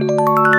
you